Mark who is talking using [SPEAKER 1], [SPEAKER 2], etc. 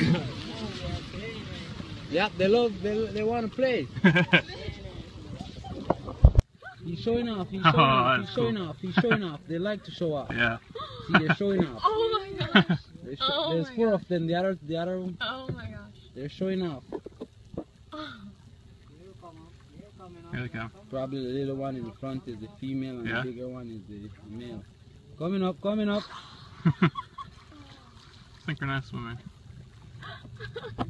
[SPEAKER 1] Yeah, they love, they, they want to play. He's showing off, he's showing
[SPEAKER 2] Oh,
[SPEAKER 1] off, he's
[SPEAKER 2] that's
[SPEAKER 1] showing
[SPEAKER 2] cool.
[SPEAKER 1] off, he's showing off. They like to show off.
[SPEAKER 2] yeah.
[SPEAKER 1] See, they're showing off.
[SPEAKER 3] Oh my gosh.
[SPEAKER 1] They're sho-
[SPEAKER 3] Oh
[SPEAKER 1] there's
[SPEAKER 3] my
[SPEAKER 1] four
[SPEAKER 3] God.
[SPEAKER 1] of them. The other, the other, one.
[SPEAKER 3] Oh my gosh.
[SPEAKER 1] they're showing off.
[SPEAKER 2] Here they come.
[SPEAKER 1] Probably the little one in the front is the female and
[SPEAKER 2] Yeah.
[SPEAKER 1] the bigger one is the male. Coming up, coming up.
[SPEAKER 2] Synchronized swimming. Ha ha ha.